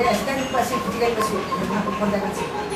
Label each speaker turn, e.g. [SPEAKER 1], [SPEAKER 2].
[SPEAKER 1] Hasta nagpasig, bigay pa siya. Nagpapunta na siya.